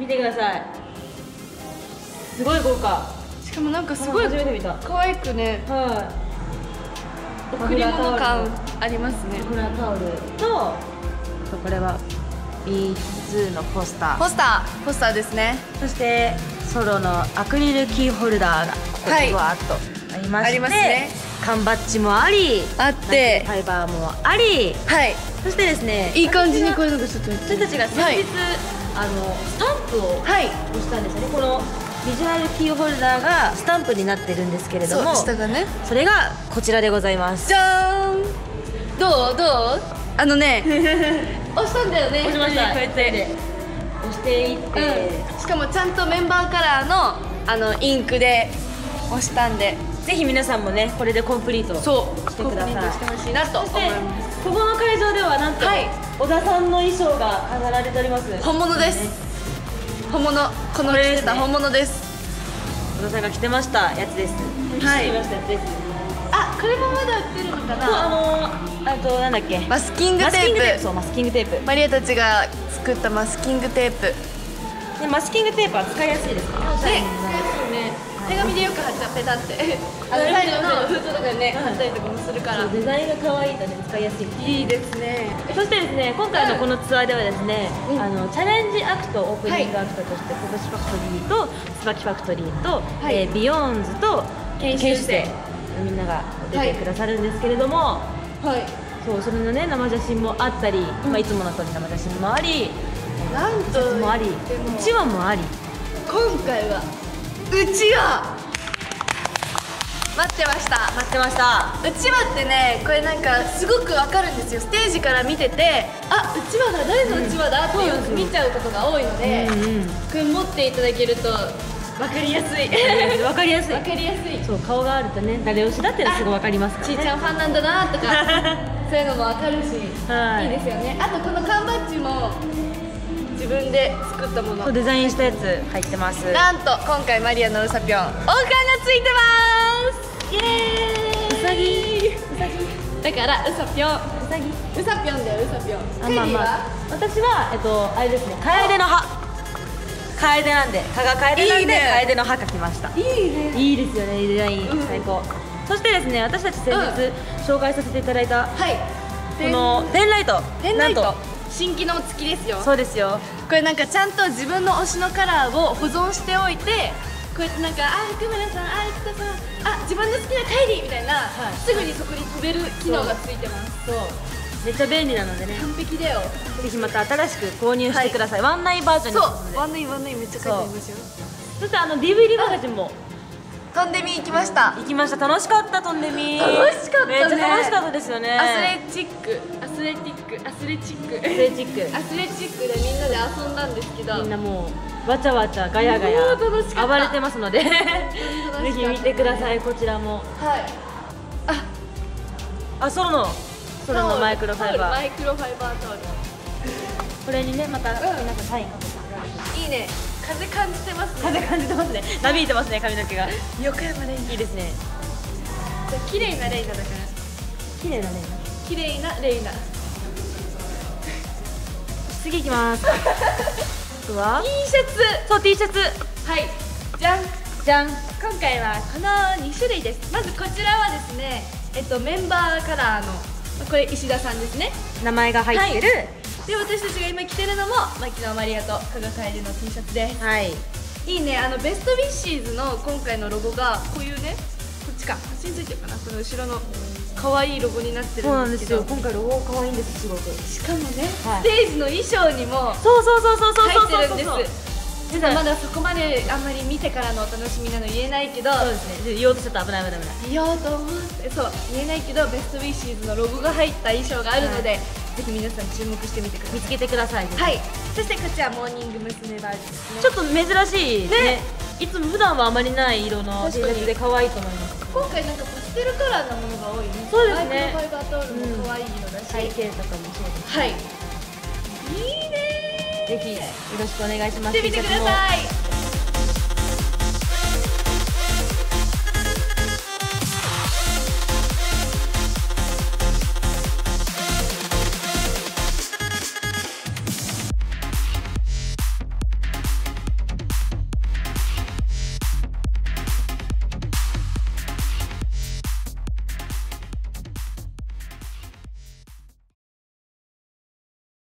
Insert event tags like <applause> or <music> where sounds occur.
見てください。すごい豪華。しかもなんかすごい初めて見た。可愛くね。はい。贈り物感ありますね。マフラータオルとこれは B2 のポスター。ポスター。ポスターですね。そしてソロのアクリルキーホルダーがここはい。にわーっとありまして、ありますね。缶バッジもありあって。ファイバーもあり。はい。そしてですねいい感じにこれれなんかちょっと私たちが先日、はいあのスタンプをはい。押したんですよね。このビジュアルキーホルダーがスタンプになってるんですけれどそうも下がね。それがこちらでございます。じゃーん。どう？どう？あのね <laughs> 押したんだよね。押しました。こうやって。押していって、うん、しかもちゃんとメンバーカラーのあのインクで押したんで。ぜひ皆さんもねこれでコンプリートそうしてください。コンプリートしてほしいなと思いますここの会場ではなんと、はい。小田さんの衣装が飾られております。本物です。本物。この着てた本物です。小田さんが着てましたやつです。はい。あこれもまだ売ってるのかそうあのー、あとなんだっけ？マスキングテーーププそうマスキングテープ。マリアたちが作ったマスキングテープ。でマスキングテープは使いやすいですか？ね紙でよく貼っちゃうペタってあの最後の封筒とかね貼ったりとかもするからデザインが可愛いとね使いやすい。いいですね。そしてですね今回のこのツアーではですね、うん。あのチャレンジアクトオープニングアクトとして、こぶしファクトリーと椿ファクトリーと、はい。えービヨーンズと研修生みんなが出てくださるんですけれども、はい。そうそれのね生写真もあったり、まあ、いつもの通り生写真もありなんシャツもありうちわもあり。今回はうちわ待ってました。待ってました。うちわってねこれなんかすごくわかるんですよ。ステージから見ててあうちわだ誰のうちわだってよく見ちゃうことが多いので、うんうん。これ持っていただけるとわかりやすい。わかりやすい。わかりやすい。そう顔があるとね誰推しだってすぐわかりますから。ちーちゃんファンなんだなとかそういうのもわかるし、はい。い、いですよね。あとこの缶バッジも自分で作ったもの。デザインしたやつ入ってます。なんと今回マリアのうさぴょん王冠がついてますイエーイうさぎうさぎだからうさぴょんうさぎうさぴょんだようさぴょんあ。まあまあ私はえっとあれですね。楓の葉。楓なんで。蚊が楓なんでいいね。楓の葉描きました。いいね。いいですよね。デザイン、うん。最高。そしてですね私たち先日、うん。紹介させていただいたはい。このペンライト。ペンライト。新機能付きですよ。そうですよ。これなんかちゃんと自分の推しのカラーを保存しておいてこうやってなんかあ福村さんあ生田さんあ自分の好きなカイリーみたいな、い。すぐにそこに飛べる機能がついてます。そう。めっちゃ便利なのでね。完璧だよぜひまた新しく購入してください、 one nine バージョンにそう。 one nine one nine めっちゃ書いてありますよ。そしてあの DVD マガジンもトンデミ行きました。行きました。楽しかったトンデミ楽しかったね。めっちゃ楽しかったですよね。アスレチック。アスレティック。アスレチック。アスレチック。アスレチックでみんなで遊んだんですけど。みんなもうわちゃわちゃガヤガヤ暴れてますので。ぜひ見てくださいこちらも。はい。ああソロのソロのマイクロファイバー。マイクロファイバータオル。これにねまたん。皆さんサインかけていいね風感じてますね。風感じてますね。なびいてますね髪の毛が。い横山レイナいですね。綺麗なレイナだから。綺麗だね綺麗なレイナ次行きます。<laughs> は？T シャツ。そう T シャツ。はい。じゃんじゃん今回はこの2種類です。まずこちらはですねえっとメンバーカラーのこれ石田さんですね。名前が入ってるで私たちが今着てるのも牧野マリアと加賀楓の T シャツです。はい。いいね。あのベストウィッシーズの今回のロゴがこういうねこっちか。写真ついてるかな。この後ろの可愛いロゴになってそうなんるんですけよ。今回ロゴ可愛いんですすごく。しかもね、はい。ステージの衣装にもそうそうそうそうそう入そうってるんそうです実はまだそこまであんまり見てからのお楽しみなの言えないけどそうですね。で言おうとしてた危ない危ない危ない。言おうと思ってそう言えないけどベストウィッシーズのロゴが入った衣装があるので、ぜひ皆さん注目してみてください。見つけてください。はい。そしてこちらモーニング娘。バージョンですね。ちょっと珍しいね。いつも普段はあまりない色の T シャツで可愛いと思います。今回なんかパステルカラーなものが多いね。そうですね。マイクロファイバータオルも可愛い色だし、背景とかもそうですはい。いいねぜひよろしくお願いします。着てみてください